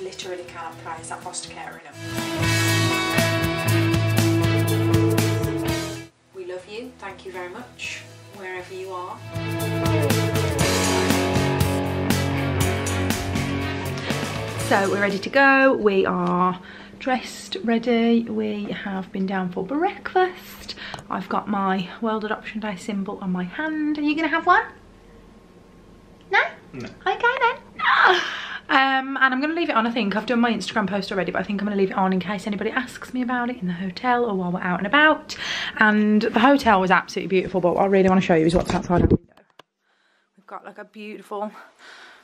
just literally cannot praise that foster care enough. We love you. Thank you very much, wherever you are. So we're ready to go. We are dressed, ready. We have been down for breakfast. I've got my World Adoption Day symbol on my hand. Are you gonna have one? No? No. And I'm going to leave it on, I think. I've done my Instagram post already, but I think I'm going to leave it on in case anybody asks me about it in the hotel or while we're out and about. And the hotel was absolutely beautiful, but what I really want to show you is what's outside our window. We've got like a beautiful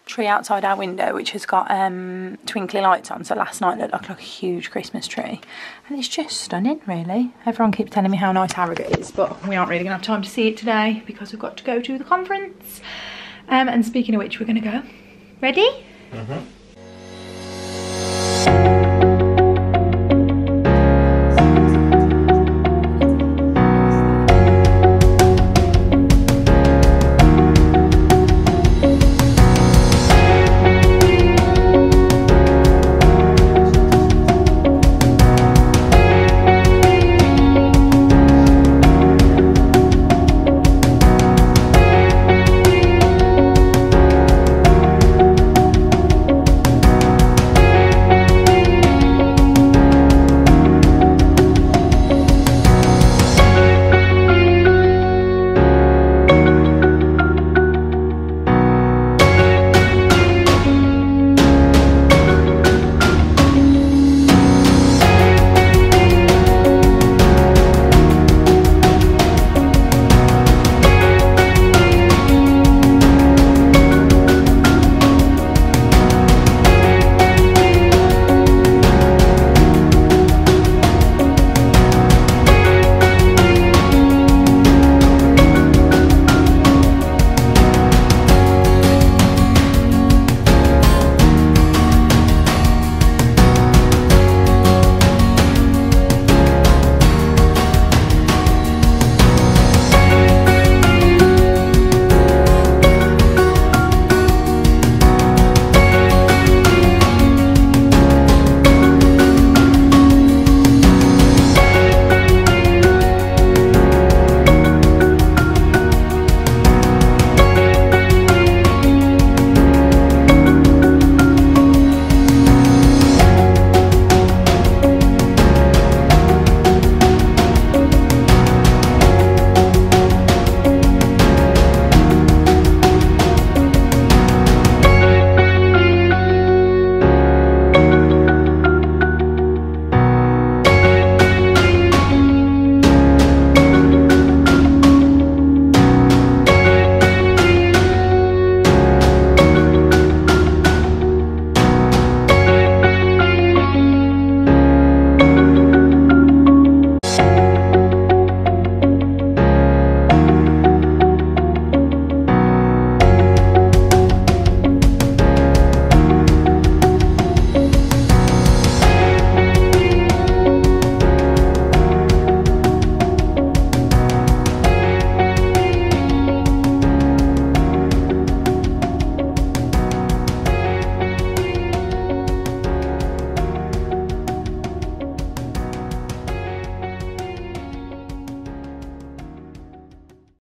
tree outside our window which has got um, twinkly lights on so last night looked like, like a huge Christmas tree and it's just stunning really everyone keeps telling me how nice Harrogate is but we aren't really gonna have time to see it today because we've got to go to the conference um, and speaking of which we're gonna go ready Mm-hmm.